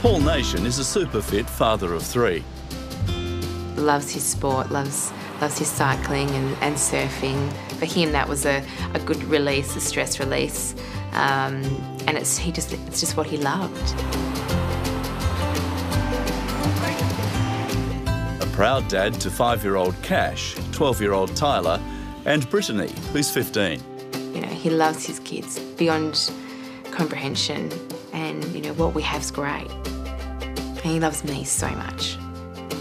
Paul Nation is a super fit father of three. Loves his sport, loves loves his cycling and, and surfing. For him, that was a, a good release, a stress release, um, and it's he just it's just what he loved. A proud dad to five-year-old Cash, 12-year-old Tyler, and Brittany, who's 15. You know, he loves his kids beyond comprehension, you know what we have's great. And he loves me so much.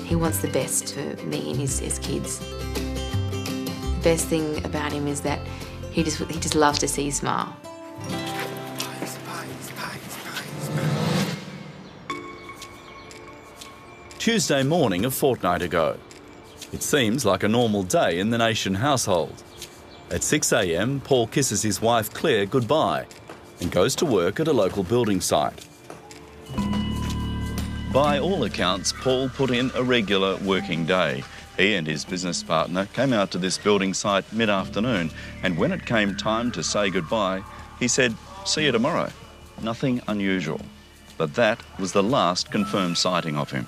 He wants the best for me and his, his kids. The best thing about him is that he just he just loves to see you smile. Tuesday morning a fortnight ago. It seems like a normal day in the Nation household. At 6am, Paul kisses his wife Claire goodbye and goes to work at a local building site. By all accounts, Paul put in a regular working day. He and his business partner came out to this building site mid afternoon, and when it came time to say goodbye, he said, See you tomorrow. Nothing unusual. But that was the last confirmed sighting of him.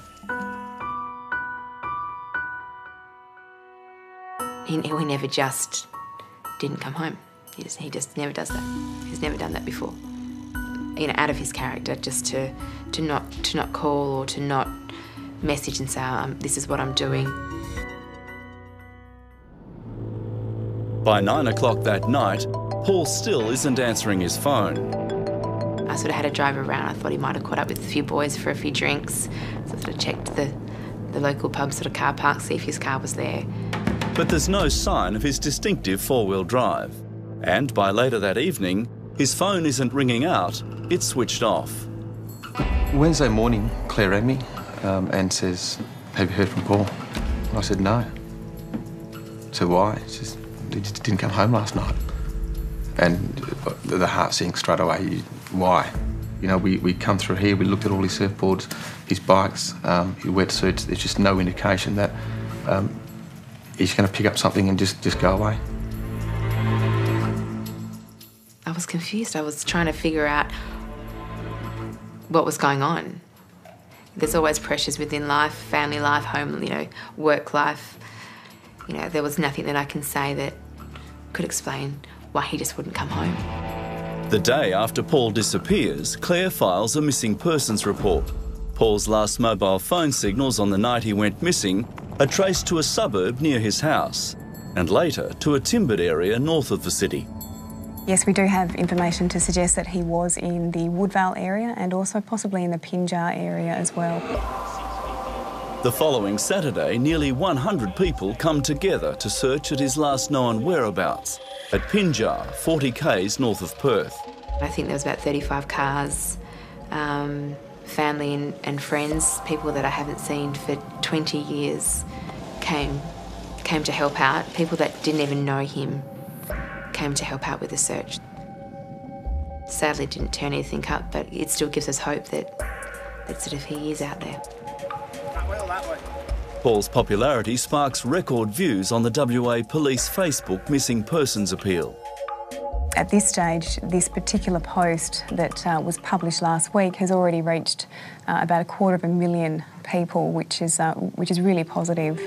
He, he never just didn't come home. He just, he just never does that. He's never done that before. You know, out of his character, just to to not to not call or to not message and say, um, "This is what I'm doing." By nine o'clock that night, Paul still isn't answering his phone. I sort of had a drive around. I thought he might have caught up with a few boys for a few drinks. So I sort of checked the the local pub sort of car park, see if his car was there. But there's no sign of his distinctive four-wheel drive. And by later that evening, his phone isn't ringing out, it's switched off. Wednesday morning, Claire rang me um, and says, Have you heard from Paul? And I said, No. So why? She says, He just didn't come home last night. And the heart sinks straight away. Why? You know, we, we come through here, we looked at all his surfboards, his bikes, um, his wetsuits. There's just no indication that um, he's going to pick up something and just, just go away. I was confused. I was trying to figure out what was going on. There's always pressures within life, family life, home, you know, work life. You know, there was nothing that I can say that could explain why he just wouldn't come home. The day after Paul disappears, Claire files a missing persons report. Paul's last mobile phone signals on the night he went missing are traced to a suburb near his house, and later to a timbered area north of the city. Yes, we do have information to suggest that he was in the Woodvale area and also possibly in the Pinjar area as well. The following Saturday, nearly 100 people come together to search at his last known whereabouts at Pinjar, 40 k's north of Perth. I think there was about 35 cars, um, family and, and friends, people that I haven't seen for 20 years came came to help out. People that didn't even know him came to help out with the search. Sadly, didn't turn anything up, but it still gives us hope that that sort of he is out there. Paul's popularity sparks record views on the WA Police Facebook missing persons appeal. At this stage, this particular post that uh, was published last week has already reached uh, about a quarter of a million people, which is, uh, which is really positive.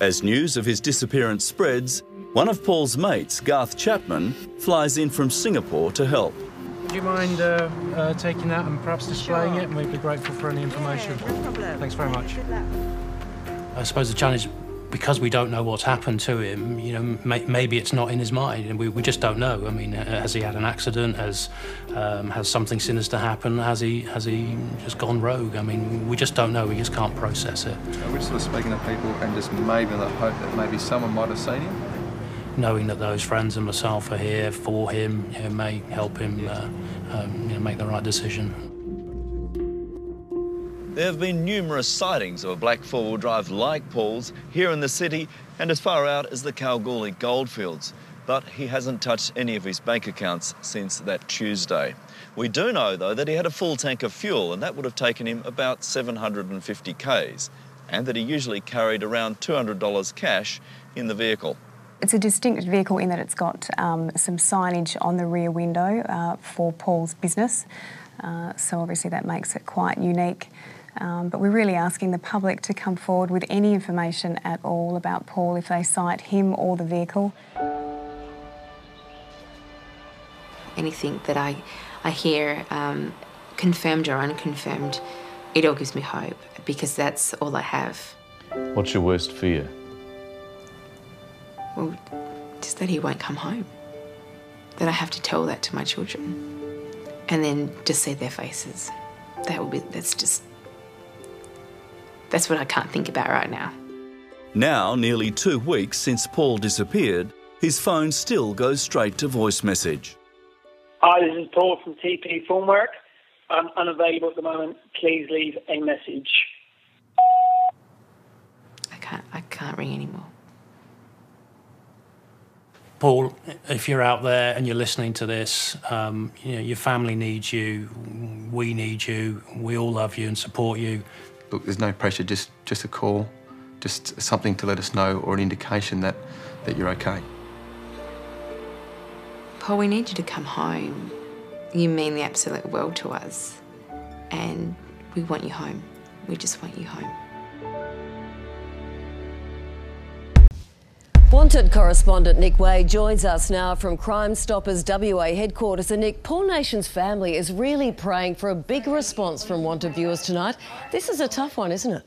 As news of his disappearance spreads, one of Paul's mates, Garth Chapman, flies in from Singapore to help. Do you mind uh, uh, taking that and perhaps displaying sure. it? And we'd be grateful for any information. Yeah, no problem. Thanks very much. I suppose the challenge, because we don't know what's happened to him, you know, may, maybe it's not in his mind, and we, we just don't know. I mean, has he had an accident? Has um, has something sinister happened? Has he has he just gone rogue? I mean, we just don't know. We just can't process it. We're just sort of speaking to people and just maybe the hope that maybe someone might have seen him knowing that those friends and myself are here for him you know, may help him uh, um, you know, make the right decision. There have been numerous sightings of a black four-wheel drive like Paul's here in the city and as far out as the Kalgoorlie goldfields. But he hasn't touched any of his bank accounts since that Tuesday. We do know, though, that he had a full tank of fuel and that would have taken him about 750 k's and that he usually carried around $200 cash in the vehicle. It's a distinct vehicle in that it's got um, some signage on the rear window uh, for Paul's business. Uh, so obviously that makes it quite unique. Um, but we're really asking the public to come forward with any information at all about Paul if they sight him or the vehicle. Anything that I, I hear, um, confirmed or unconfirmed, it all gives me hope because that's all I have. What's your worst fear? Well, just that he won't come home. That I have to tell that to my children. And then just see their faces. That will be, that's just, that's what I can't think about right now. Now, nearly two weeks since Paul disappeared, his phone still goes straight to voice message. Hi, this is Paul from TP Formwork. I'm unavailable at the moment. Please leave a message. I can't, I can't ring anymore. Paul, if you're out there and you're listening to this, um, you know, your family needs you, we need you, we all love you and support you. Look, there's no pressure, just, just a call, just something to let us know or an indication that, that you're okay. Paul, we need you to come home. You mean the absolute world to us. And we want you home. We just want you home. Wanted correspondent Nick Way joins us now from Crime Stoppers WA headquarters. And Nick, Paul Nation's family is really praying for a big response from Wanted viewers tonight. This is a tough one, isn't it?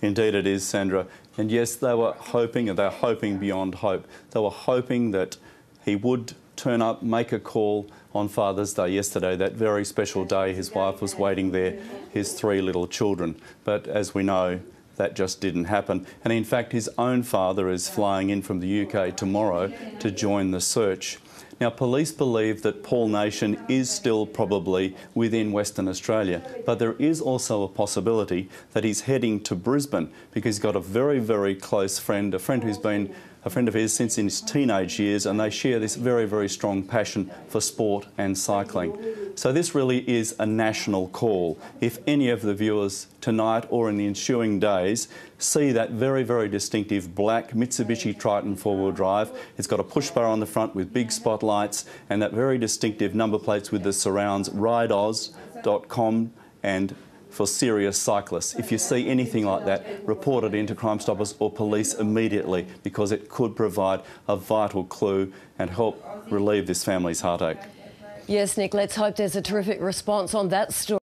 Indeed, it is, Sandra. And yes, they were hoping, and they're hoping beyond hope. They were hoping that he would turn up, make a call on Father's Day yesterday, that very special day his wife was waiting there, his three little children. But as we know, that just didn't happen. And in fact, his own father is flying in from the UK tomorrow to join the search. Now, police believe that Paul Nation is still probably within Western Australia, but there is also a possibility that he's heading to Brisbane because he's got a very, very close friend, a friend who's been a friend of his since in his teenage years, and they share this very, very strong passion for sport and cycling. So this really is a national call. If any of the viewers tonight or in the ensuing days see that very, very distinctive black Mitsubishi Triton four-wheel drive, it's got a push bar on the front with big spotlights and that very distinctive number plates with the surrounds, rideoz.com and for serious cyclists. If you see anything like that, report it into Crime Stoppers or police immediately because it could provide a vital clue and help relieve this family's heartache. Yes, Nick, let's hope there's a terrific response on that story.